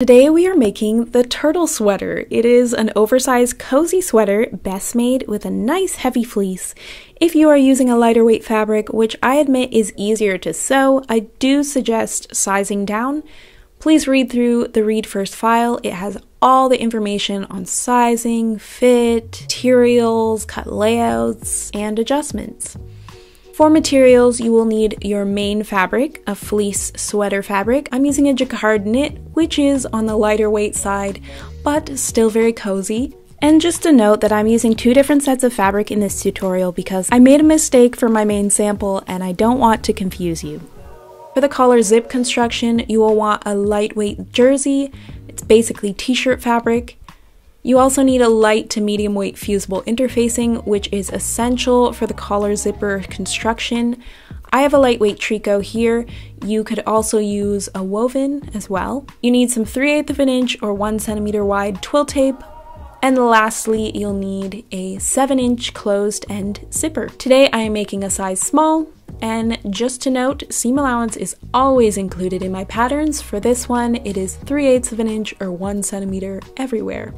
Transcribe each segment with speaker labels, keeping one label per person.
Speaker 1: Today we are making the turtle sweater. It is an oversized cozy sweater best made with a nice heavy fleece. If you are using a lighter weight fabric, which I admit is easier to sew, I do suggest sizing down. Please read through the read first file. It has all the information on sizing, fit, materials, cut layouts, and adjustments. For materials, you will need your main fabric, a fleece sweater fabric. I'm using a jacquard knit, which is on the lighter weight side, but still very cozy. And just a note that I'm using two different sets of fabric in this tutorial because I made a mistake for my main sample and I don't want to confuse you. For the collar zip construction, you will want a lightweight jersey. It's basically t-shirt fabric. You also need a light to medium weight fusible interfacing, which is essential for the collar zipper construction. I have a lightweight tricot here. You could also use a woven as well. You need some 3 8 of an inch or 1 centimeter wide twill tape. And lastly, you'll need a 7 inch closed end zipper. Today I am making a size small, and just to note, seam allowance is always included in my patterns. For this one, it is 3 8 of an inch or 1 centimeter everywhere.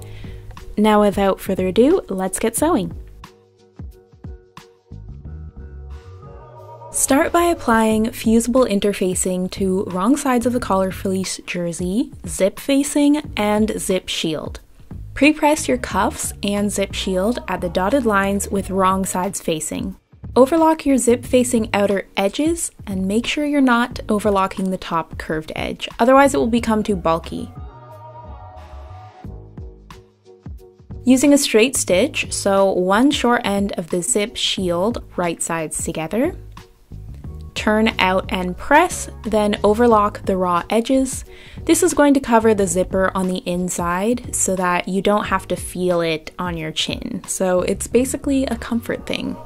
Speaker 1: Now without further ado, let's get sewing. Start by applying fusible interfacing to wrong sides of the collar fleece jersey, zip facing, and zip shield. Pre-press your cuffs and zip shield at the dotted lines with wrong sides facing. Overlock your zip facing outer edges and make sure you're not overlocking the top curved edge, otherwise it will become too bulky. Using a straight stitch, sew one short end of the zip shield right sides together. Turn out and press, then overlock the raw edges. This is going to cover the zipper on the inside so that you don't have to feel it on your chin. So it's basically a comfort thing.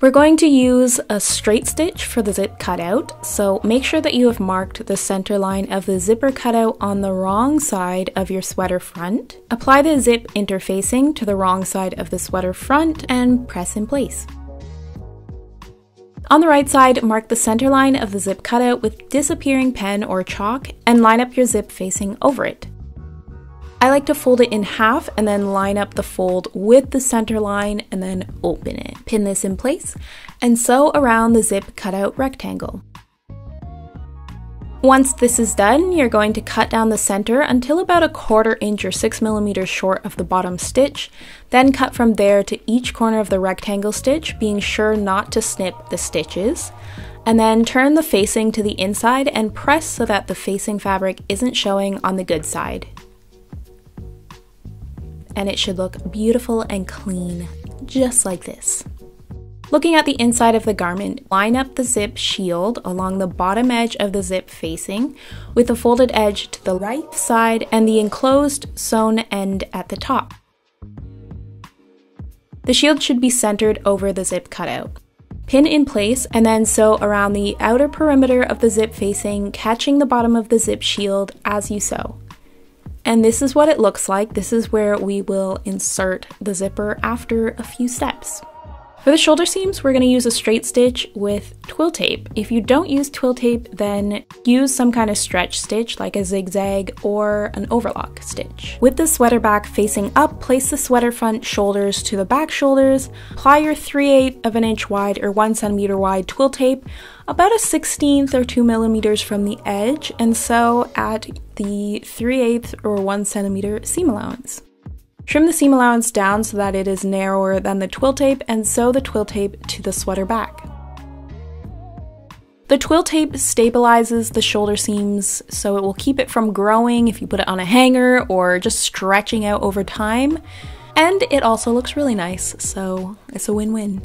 Speaker 1: We're going to use a straight stitch for the zip cutout, so make sure that you have marked the center line of the zipper cutout on the wrong side of your sweater front. Apply the zip interfacing to the wrong side of the sweater front and press in place. On the right side, mark the center line of the zip cutout with disappearing pen or chalk and line up your zip facing over it. I like to fold it in half and then line up the fold with the center line and then open it. Pin this in place and sew around the zip cutout rectangle. Once this is done, you're going to cut down the center until about a quarter inch or six millimeters short of the bottom stitch, then cut from there to each corner of the rectangle stitch, being sure not to snip the stitches, and then turn the facing to the inside and press so that the facing fabric isn't showing on the good side and it should look beautiful and clean, just like this. Looking at the inside of the garment, line up the zip shield along the bottom edge of the zip facing with the folded edge to the right side and the enclosed sewn end at the top. The shield should be centered over the zip cutout. Pin in place and then sew around the outer perimeter of the zip facing, catching the bottom of the zip shield as you sew. And this is what it looks like. This is where we will insert the zipper after a few steps. For the shoulder seams, we're going to use a straight stitch with twill tape. If you don't use twill tape, then use some kind of stretch stitch like a zigzag or an overlock stitch. With the sweater back facing up, place the sweater front shoulders to the back shoulders, apply your 3 8 of an inch wide or 1 centimeter wide twill tape about a 16th or 2 millimeters from the edge and sew at the 3 8 or 1 centimeter seam allowance. Trim the seam allowance down so that it is narrower than the twill tape and sew the twill tape to the sweater back. The twill tape stabilizes the shoulder seams so it will keep it from growing if you put it on a hanger or just stretching out over time. And it also looks really nice, so it's a win-win.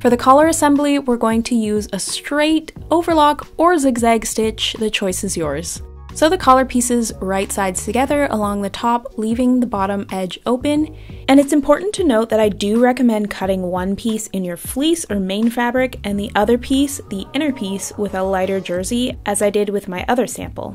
Speaker 1: For the collar assembly, we're going to use a straight overlock or zigzag stitch, the choice is yours. Sew the collar pieces right sides together along the top, leaving the bottom edge open. And it's important to note that I do recommend cutting one piece in your fleece or main fabric and the other piece, the inner piece, with a lighter jersey, as I did with my other sample.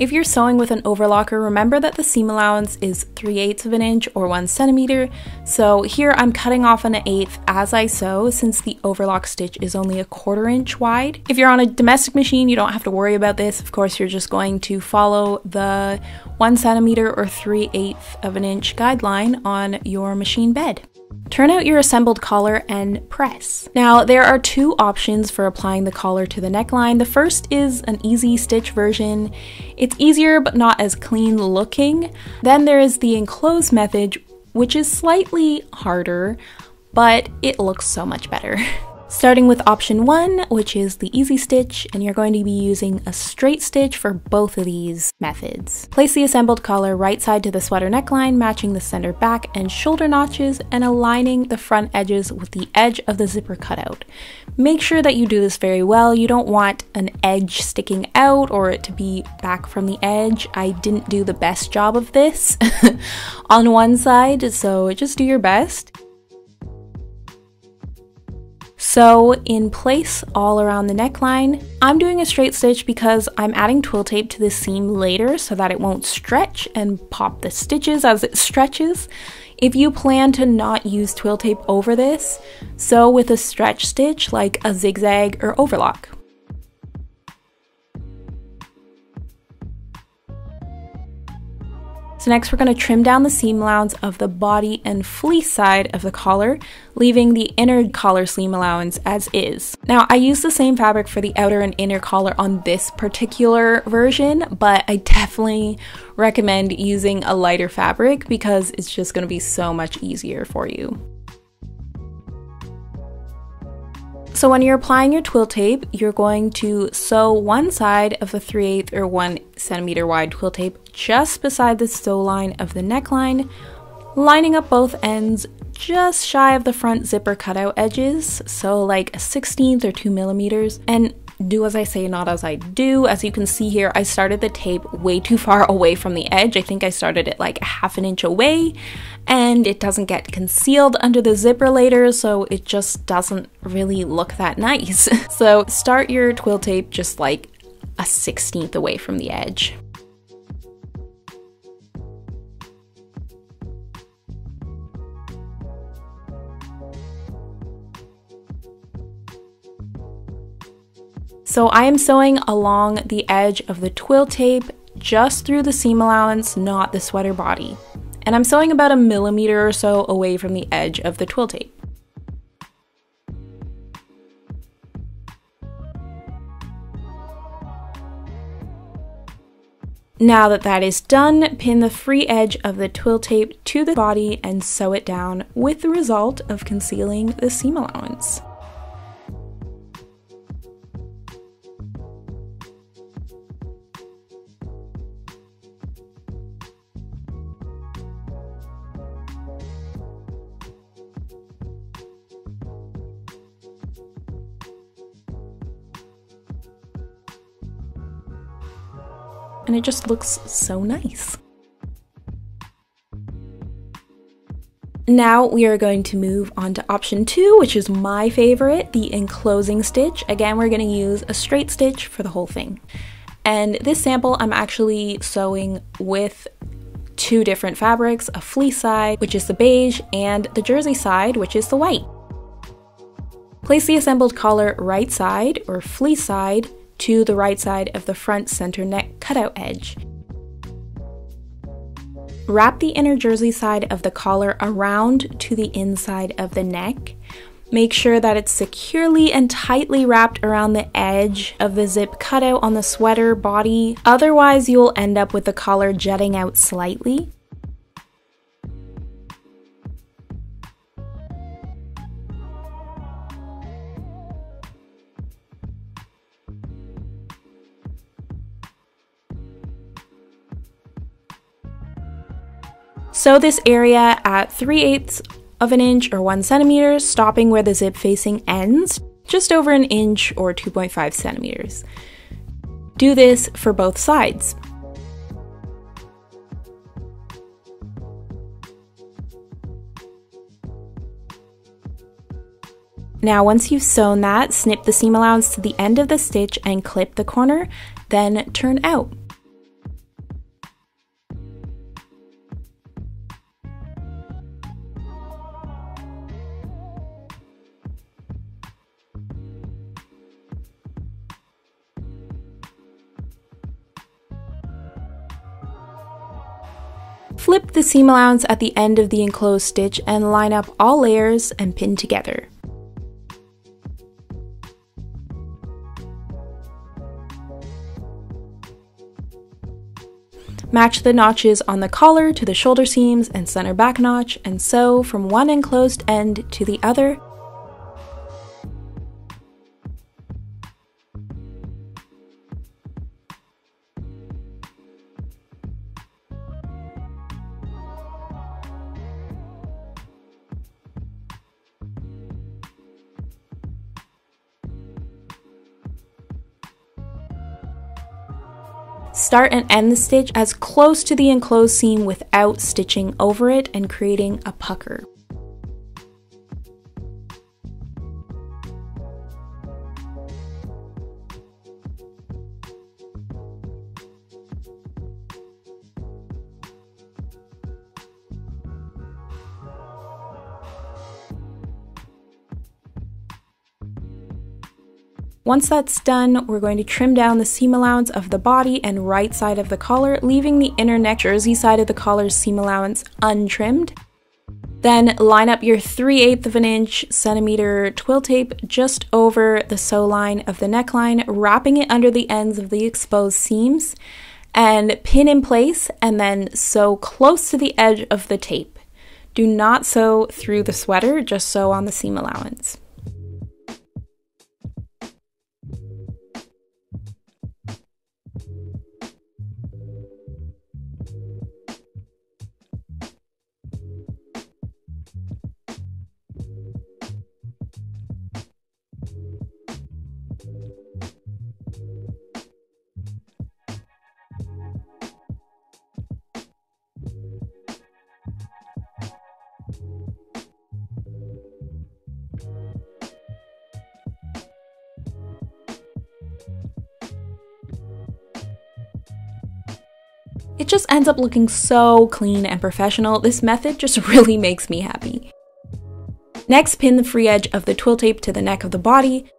Speaker 1: If you're sewing with an overlocker, remember that the seam allowance is 3 eighths of an inch or 1 centimeter. So here I'm cutting off an eighth as I sew since the overlock stitch is only a quarter inch wide. If you're on a domestic machine, you don't have to worry about this. Of course, you're just going to follow the 1 centimeter or 3 eighths of an inch guideline on your machine bed. Turn out your assembled collar and press. Now, there are two options for applying the collar to the neckline. The first is an easy stitch version. It's easier but not as clean looking. Then there is the enclosed method, which is slightly harder, but it looks so much better. Starting with option one, which is the easy stitch, and you're going to be using a straight stitch for both of these methods. Place the assembled collar right side to the sweater neckline, matching the center back and shoulder notches and aligning the front edges with the edge of the zipper cutout. Make sure that you do this very well. You don't want an edge sticking out or it to be back from the edge. I didn't do the best job of this on one side, so just do your best. Sew in place all around the neckline. I'm doing a straight stitch because I'm adding twill tape to the seam later so that it won't stretch and pop the stitches as it stretches. If you plan to not use twill tape over this, sew with a stretch stitch like a zigzag or overlock. So next we're going to trim down the seam allowance of the body and fleece side of the collar, leaving the inner collar seam allowance as is. Now I use the same fabric for the outer and inner collar on this particular version, but I definitely recommend using a lighter fabric because it's just going to be so much easier for you. So when you're applying your twill tape, you're going to sew one side of the 3 8 or 1 centimeter wide twill tape just beside the sew line of the neckline, lining up both ends just shy of the front zipper cutout edges, so like a 16th or 2 millimeters, and do as I say, not as I do. As you can see here, I started the tape way too far away from the edge. I think I started it like half an inch away and it doesn't get concealed under the zipper later, so it just doesn't really look that nice. so start your twill tape just like a 16th away from the edge. So I am sewing along the edge of the twill tape just through the seam allowance, not the sweater body. And I'm sewing about a millimeter or so away from the edge of the twill tape. Now that that is done, pin the free edge of the twill tape to the body and sew it down with the result of concealing the seam allowance. And it just looks so nice. Now we are going to move on to option two, which is my favorite, the enclosing stitch. Again, we're going to use a straight stitch for the whole thing. And this sample I'm actually sewing with two different fabrics, a fleece side, which is the beige, and the jersey side, which is the white. Place the assembled collar right side or fleece side to the right side of the front center neck cutout edge. Wrap the inner jersey side of the collar around to the inside of the neck. Make sure that it's securely and tightly wrapped around the edge of the zip cutout on the sweater body, otherwise, you'll end up with the collar jutting out slightly. Sew this area at 3 eighths of an inch or 1 centimeter, stopping where the zip facing ends, just over an inch or 2.5 centimeters. Do this for both sides. Now once you've sewn that, snip the seam allowance to the end of the stitch and clip the corner, then turn out. The seam allowance at the end of the enclosed stitch and line up all layers and pin together. Match the notches on the collar to the shoulder seams and center back notch and sew from one enclosed end to the other Start and end the stitch as close to the enclosed seam without stitching over it and creating a pucker. Once that's done, we're going to trim down the seam allowance of the body and right side of the collar, leaving the inner neck jersey side of the collar's seam allowance untrimmed. Then line up your 3 8 of an inch centimeter twill tape just over the sew line of the neckline, wrapping it under the ends of the exposed seams, and pin in place and then sew close to the edge of the tape. Do not sew through the sweater, just sew on the seam allowance. It just ends up looking so clean and professional. This method just really makes me happy. Next, pin the free edge of the twill tape to the neck of the body.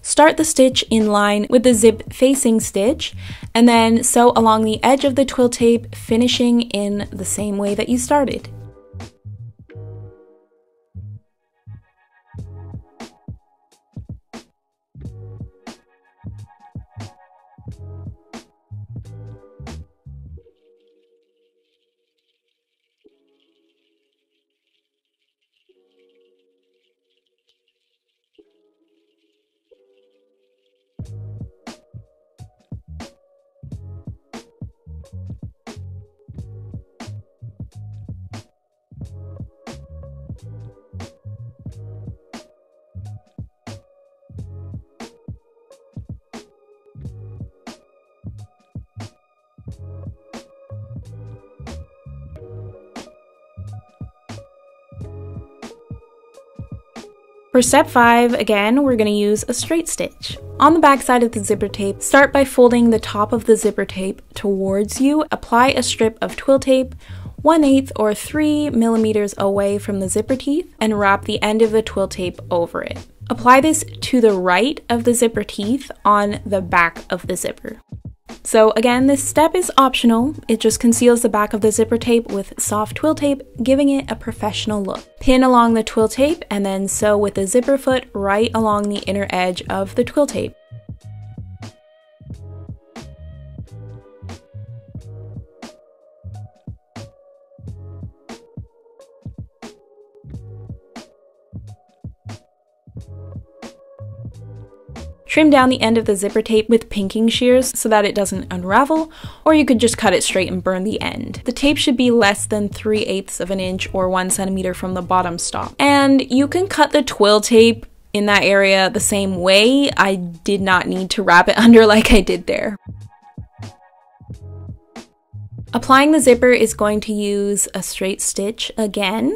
Speaker 1: Start the stitch in line with the zip facing stitch and then sew along the edge of the twill tape, finishing in the same way that you started. For step 5, again, we're going to use a straight stitch. On the back side of the zipper tape, start by folding the top of the zipper tape towards you. Apply a strip of twill tape 1 8 or 3 millimeters away from the zipper teeth and wrap the end of the twill tape over it. Apply this to the right of the zipper teeth on the back of the zipper. So again, this step is optional. It just conceals the back of the zipper tape with soft twill tape, giving it a professional look. Pin along the twill tape and then sew with the zipper foot right along the inner edge of the twill tape. Trim down the end of the zipper tape with pinking shears so that it doesn't unravel, or you could just cut it straight and burn the end. The tape should be less than 3 eighths of an inch or 1 centimeter from the bottom stop. And you can cut the twill tape in that area the same way, I did not need to wrap it under like I did there. Applying the zipper is going to use a straight stitch again.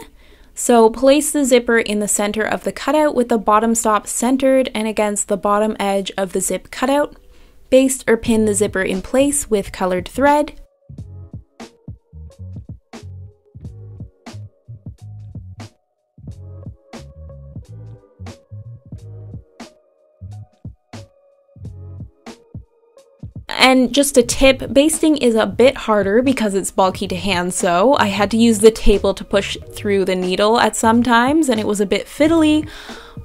Speaker 1: So place the zipper in the center of the cutout with the bottom stop centered and against the bottom edge of the zip cutout. Baste or pin the zipper in place with colored thread. And just a tip, basting is a bit harder because it's bulky to hand sew. I had to use the table to push through the needle at some times and it was a bit fiddly.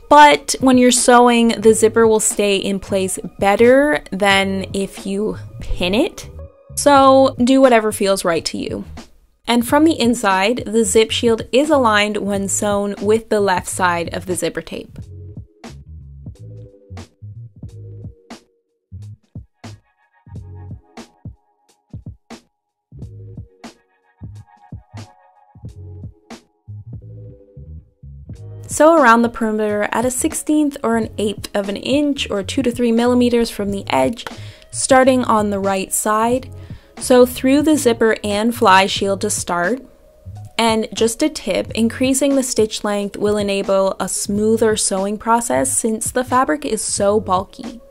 Speaker 1: But when you're sewing, the zipper will stay in place better than if you pin it. So do whatever feels right to you. And from the inside, the zip shield is aligned when sewn with the left side of the zipper tape. Sew around the perimeter at a 16th or an 8th of an inch or 2 to 3 millimeters from the edge, starting on the right side. Sew through the zipper and fly shield to start. And just a tip, increasing the stitch length will enable a smoother sewing process since the fabric is so bulky.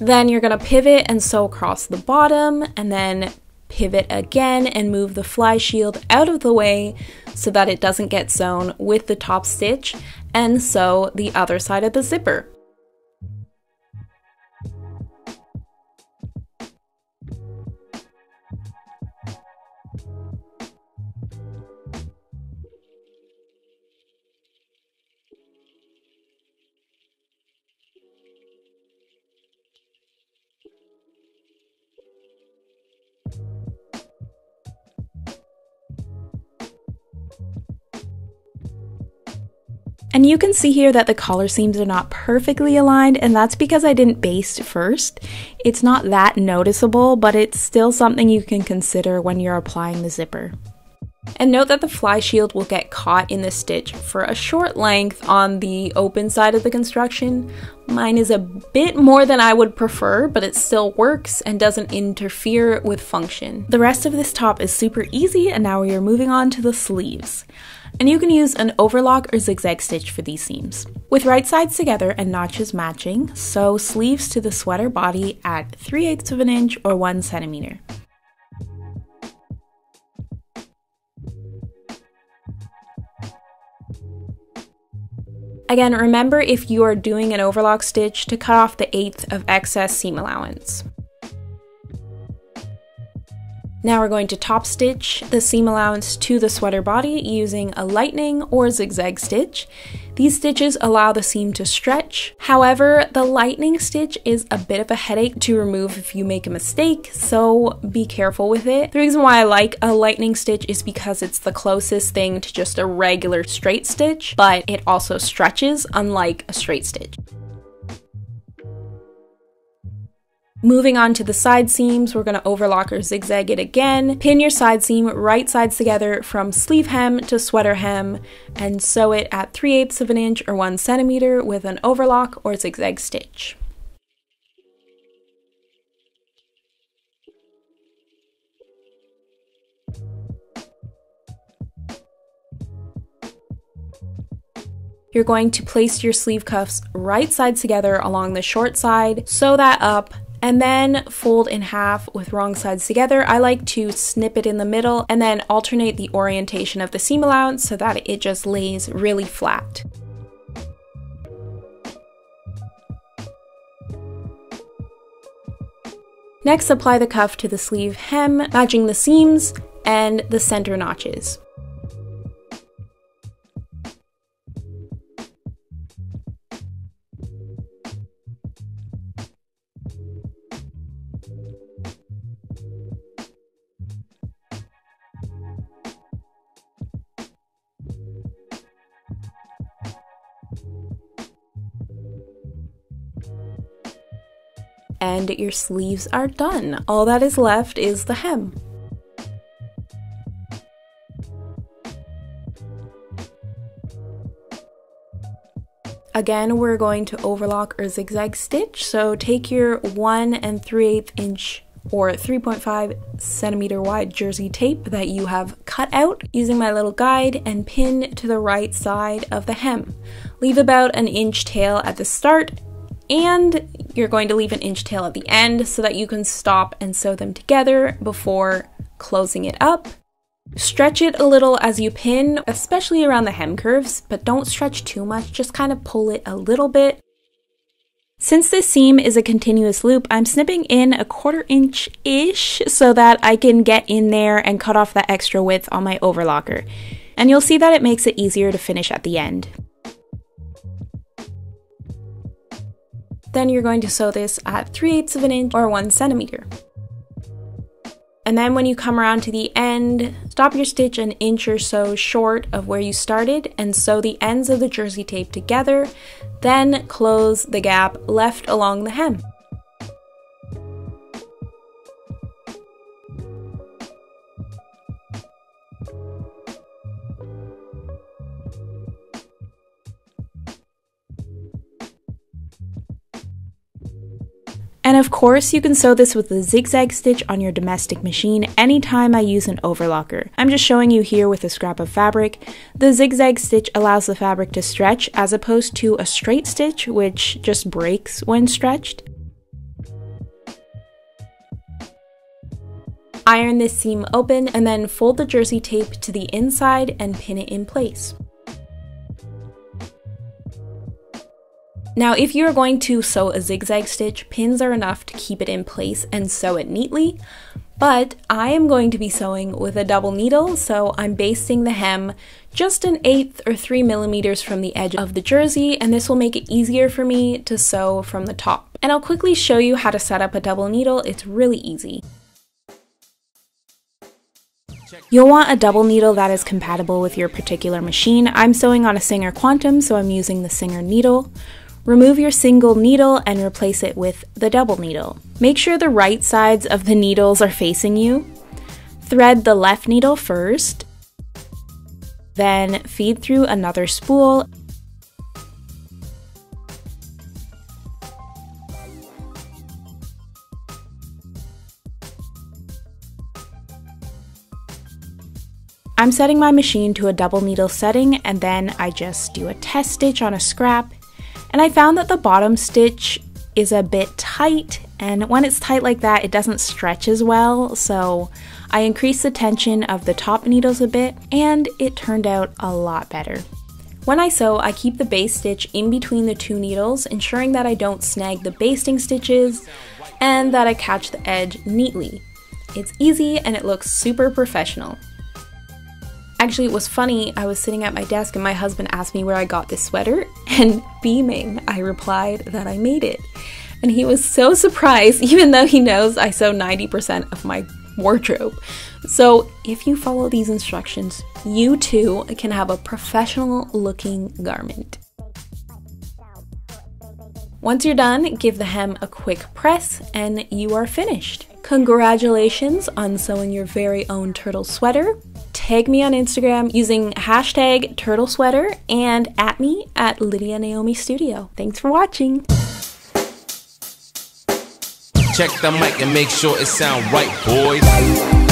Speaker 1: Then you're going to pivot and sew across the bottom and then pivot again and move the fly shield out of the way so that it doesn't get sewn with the top stitch and sew the other side of the zipper. And you can see here that the collar seams are not perfectly aligned, and that's because I didn't baste first. It's not that noticeable, but it's still something you can consider when you're applying the zipper. And note that the fly shield will get caught in the stitch for a short length on the open side of the construction. Mine is a bit more than I would prefer, but it still works and doesn't interfere with function. The rest of this top is super easy, and now we are moving on to the sleeves and you can use an overlock or zigzag stitch for these seams. With right sides together and notches matching, sew sleeves to the sweater body at 3 eighths of an inch or 1 centimeter. Again, remember if you are doing an overlock stitch to cut off the eighth of excess seam allowance. Now we're going to top stitch the seam allowance to the sweater body using a lightning or zigzag stitch. These stitches allow the seam to stretch. However, the lightning stitch is a bit of a headache to remove if you make a mistake, so be careful with it. The reason why I like a lightning stitch is because it's the closest thing to just a regular straight stitch, but it also stretches unlike a straight stitch. Moving on to the side seams, we're going to overlock or zigzag it again. Pin your side seam right sides together from sleeve hem to sweater hem and sew it at 3 eighths of an inch or 1 centimeter with an overlock or zigzag stitch. You're going to place your sleeve cuffs right sides together along the short side, sew that up, and then fold in half with wrong sides together. I like to snip it in the middle and then alternate the orientation of the seam allowance so that it just lays really flat. Next, apply the cuff to the sleeve hem, matching the seams and the center notches. And your sleeves are done. All that is left is the hem. Again, we're going to overlock or zigzag stitch. So take your 1 and 3 8 inch or 3.5 centimeter wide jersey tape that you have cut out using my little guide and pin to the right side of the hem. Leave about an inch tail at the start and you're going to leave an inch tail at the end so that you can stop and sew them together before closing it up. Stretch it a little as you pin, especially around the hem curves, but don't stretch too much, just kind of pull it a little bit since this seam is a continuous loop, I'm snipping in a quarter inch-ish so that I can get in there and cut off that extra width on my overlocker. And you'll see that it makes it easier to finish at the end. Then you're going to sew this at 3 eighths of an inch or 1 centimeter. And then when you come around to the end, stop your stitch an inch or so short of where you started and sew the ends of the jersey tape together, then close the gap left along the hem. And of course, you can sew this with a zigzag stitch on your domestic machine anytime I use an overlocker. I'm just showing you here with a scrap of fabric. The zigzag stitch allows the fabric to stretch as opposed to a straight stitch which just breaks when stretched. Iron this seam open and then fold the jersey tape to the inside and pin it in place. Now, if you're going to sew a zigzag stitch, pins are enough to keep it in place and sew it neatly, but I am going to be sewing with a double needle, so I'm basting the hem just an eighth or three millimeters from the edge of the jersey, and this will make it easier for me to sew from the top. And I'll quickly show you how to set up a double needle, it's really easy. You'll want a double needle that is compatible with your particular machine. I'm sewing on a Singer Quantum, so I'm using the Singer needle. Remove your single needle and replace it with the double needle. Make sure the right sides of the needles are facing you. Thread the left needle first, then feed through another spool I'm setting my machine to a double needle setting and then I just do a test stitch on a scrap and I found that the bottom stitch is a bit tight and when it's tight like that it doesn't stretch as well so I increased the tension of the top needles a bit and it turned out a lot better. When I sew, I keep the base stitch in between the two needles, ensuring that I don't snag the basting stitches and that I catch the edge neatly. It's easy and it looks super professional. Actually, it was funny. I was sitting at my desk and my husband asked me where I got this sweater, and beaming, I replied that I made it. And he was so surprised, even though he knows I sew 90% of my wardrobe. So, if you follow these instructions, you too can have a professional looking garment. Once you're done, give the hem a quick press and you are finished. Congratulations on sewing your very own turtle sweater tag me on Instagram using hashtag turtle sweater and at me at Lydia Naomi Studio. Thanks for watching.
Speaker 2: Check the mic and make sure it sound right, boys.